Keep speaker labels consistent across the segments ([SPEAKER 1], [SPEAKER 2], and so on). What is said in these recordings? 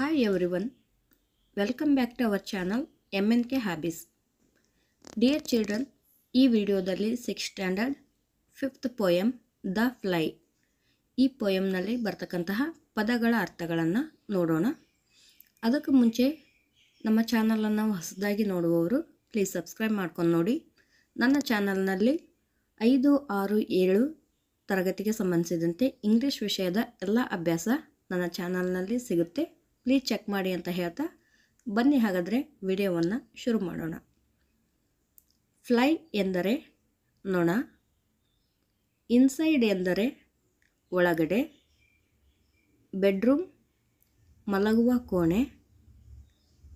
[SPEAKER 1] Hi back to our channel M N K hobbies dear children ಈ ವಿಡಿಯೋದಲ್ಲಿ six standard fifth poem the fly ಈ ಪೊಯಮ್ನಲ್ಲಿ ಬರ್ತಕ್ಕಂತಹ ಪದಗಳ ಅರ್ಥಗಳನ್ನು ನೋಡೋಣ. ಅದಕ್ಕೆ ಮುಂಚೆ ನಮ್ಮ ಚಾನಲನ್ನು ಹೊಸದಾಗಿ ನೋಡುವವರು ಪ್ಲೀಸ್ ಸಬ್ಸ್ಕ್ರೈಬ್ ಮಾಡ್ಕೊಂಡು ನೋಡಿ. ನನ್ನ ಚಾನಲ್ನಲ್ಲಿ ಐದು, ಆರು, ಏಳು ತರಗತಿಗೆ ಸಂಬಂಧಿಸಿದಂತೆ ಇಂಗ್ಲೀಷ್ ವಿಷಯದ ಎಲ್ಲ ಅಭ್ಯಾಸ ನನ್ನ ಚಾನಲ್ನಲ್ಲಿ ಸಿಗುತ್ತೆ. ಪ್ಲೀಸ್ ಚೆಕ್ ಮಾಡಿ ಅಂತ ಹೇಳ್ತಾ ಬನ್ನಿ ಹಾಗಾದರೆ ವಿಡಿಯೋವನ್ನು ಶುರು ಮಾಡೋಣ. ಫ್ಲೈ ಎಂದರೆ ನೊಣ ಇನ್ಸೈಡ್ ಎಂದರೆ ಒಳಗಡೆ ಬೆಡ್ರೂಮ್ ಮಲಗುವ ಕೋಣೆ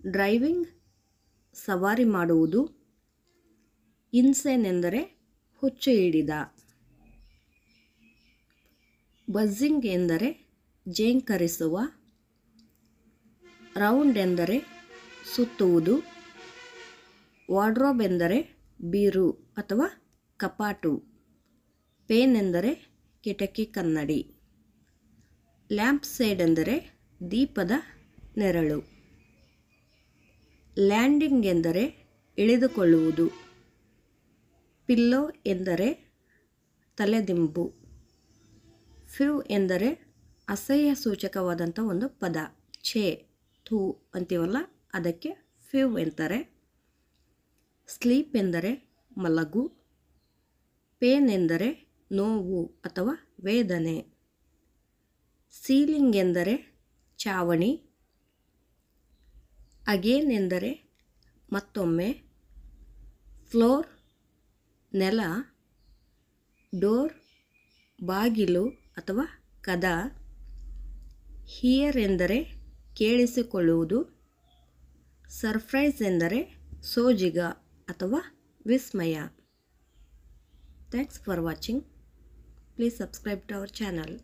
[SPEAKER 1] ಡ್ರೈವಿಂಗ್ ಸವಾರಿ ಮಾಡುವುದು ಇನ್ಸೈನ್ ಎಂದರೆ ಹುಚ್ಚು ಹಿಡಿದ. ಬಜ್ಜಿಂಗ್ ಎಂದರೆ ಜೇಂಕರಿಸುವ ರೌಂಡ್ ಎಂದರೆ ಸುತ್ತುವುದು, ವಾರ್ಡ್ರೋಬ್ ಎಂದರೆ ಬೀರು ಅಥವಾ ಕಪಾಟು, ಪೇನ್ ಎಂದರೆ ಕಿಟಕಿ ಕನ್ನಡಿ, ಲ್ಯಾಂಪ್ ಸೈಡ್ ಎಂದರೆ ದೀಪದ ನೆರಳು, ಲ್ಯಾಂಡಿಂಗ್ ಎಂದರೆ ಇಳಿದುಕೊಳ್ಳುವುದು, ಪಿಲ್ಲೋ ಎಂದರೆ ತಲೆದಿಂಬು, ಫ್ಯೂ ಎಂದರೆ ಅಸಹ್ಯ ಸೂಚಕವಾದಂಥ ಒಂದು ಪದ, ಛೇ. ಥೂ ಅಂತೀವಲ್ಲ, ಅದಕ್ಕೆ ಫ್ಯೂ ಎಂತಾರೆ. ಸ್ಲೀಪ್ ಎಂದರೆ ಮಲಗು. ಪೇನ್ ಎಂದರೆ ನೋವು ಅಥವಾ ವೇದನೆ. ಸೀಲಿಂಗ್ ಎಂದರೆ ಚಾವಣಿ. ಅಗೇನ್ ಎಂದರೆ ಮತ್ತೊಮ್ಮೆ. ಫ್ಲೋರ್, ನೆಲ. ಡೋರ್, ಬಾಗಿಲು ಅಥವಾ ಕದ. ಹಿಯರ್ ಎಂದರೆ ಕೇಳಿಸಿಕೊಳ್ಳುವುದು ಸರ್ಪ್ರೈಸ್ ಎಂದರೆ ಸೋಜಿಗ ಅಥವಾ ವಿಸ್ಮಯ. Thanks for watching please subscribe to our channel